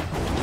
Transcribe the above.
Thank you.